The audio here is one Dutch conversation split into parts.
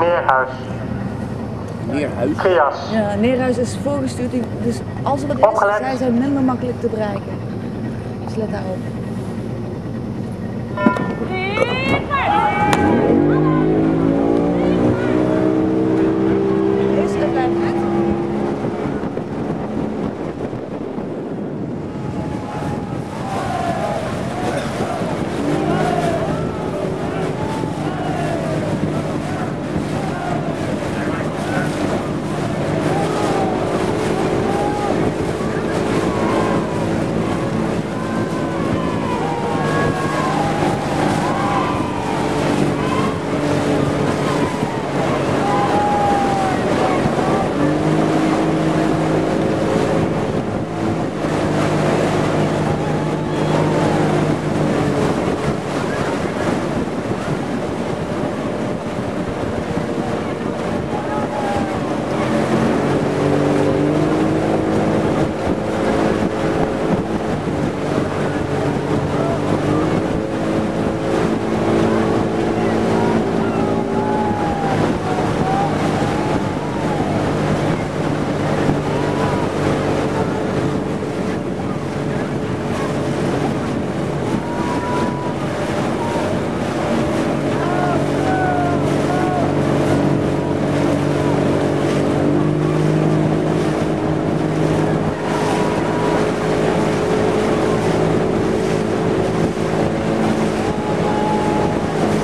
Neerhuis. Neerhuis. Trias. Ja, Neerhuis is voorgestuurd, dus als er wat is, Opgelet. zij zijn minder makkelijk te bereiken. Dus let daarop. Is het blijft net?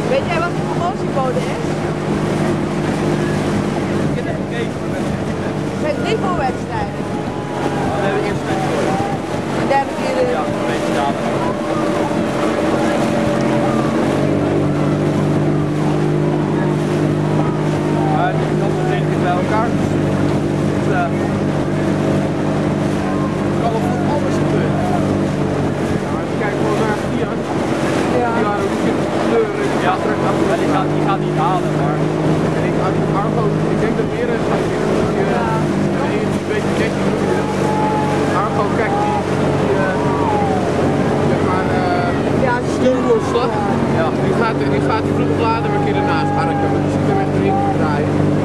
Weet jij wat de promotiecode is? Ik heb even gekeken, maar ben Drie voorwedstrijden. We hebben eerst een. De derde, vierde. Ja, een beetje. Maar die kan nog bij elkaar. Dus, eh, kan nog gebeuren. Gewoon naar Fiat. Ja. Die waren ook een keer kleuren. Ja, maar die gaat, die gaat niet halen, maar En ik die ik denk dat meer is van die, die, Ja. eh, nee, die beetje netjes doen. Argo, kijk, die, die eh, zeg maar, eh, Ja, ja. Die gaat, die gaat die vroeg of later een keer ernaast harken, want die zit er te draaien.